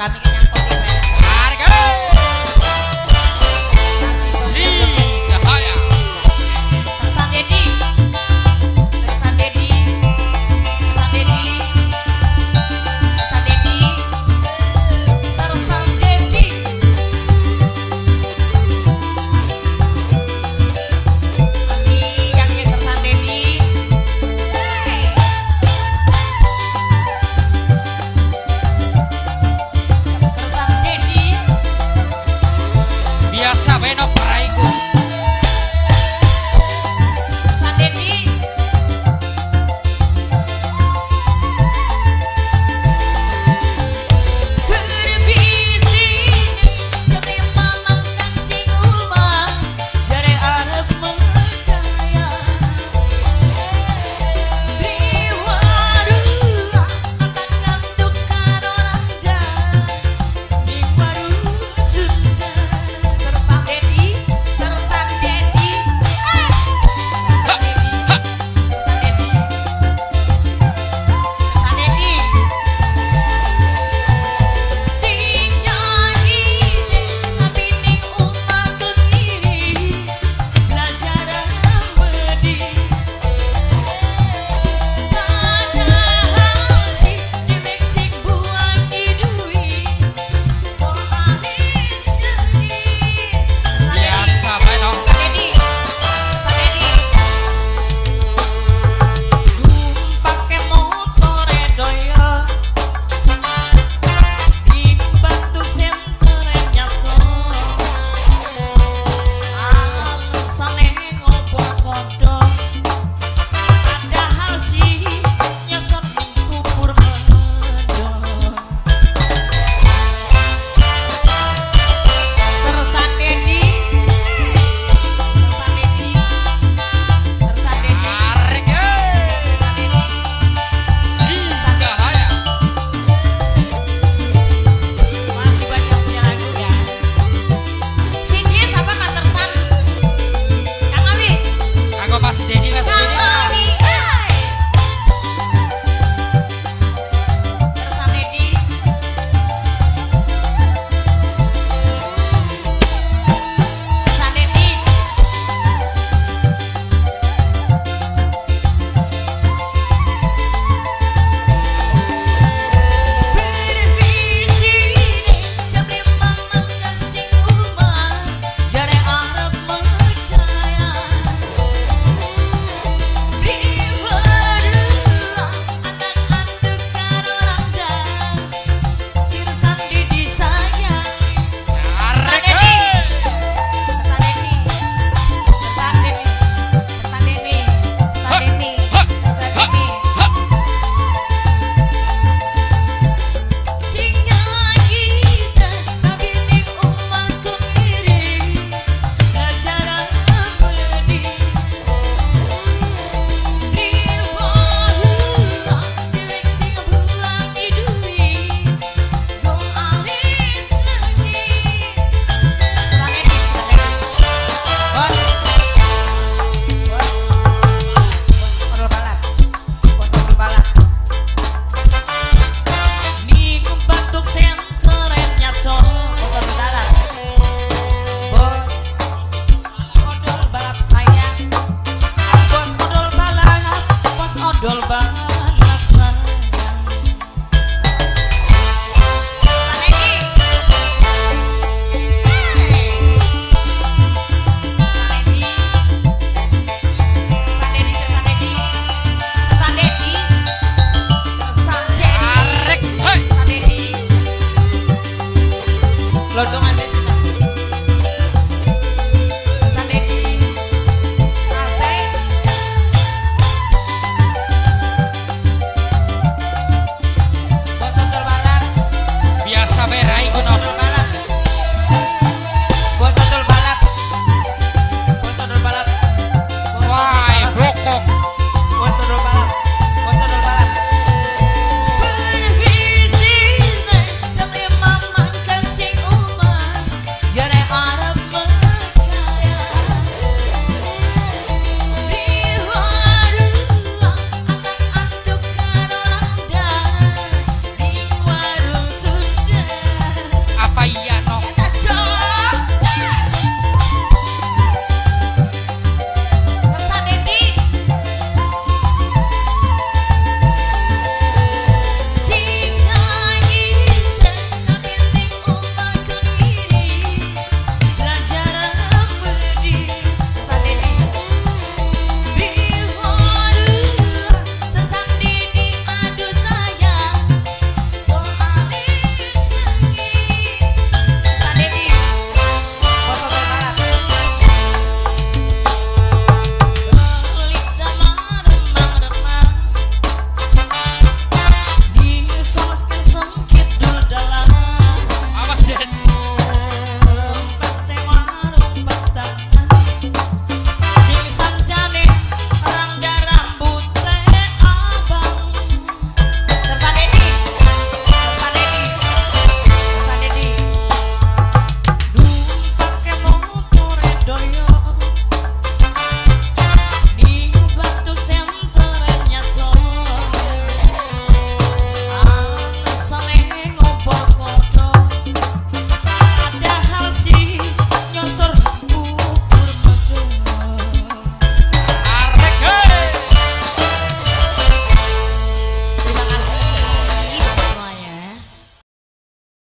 ร้านนี้ไง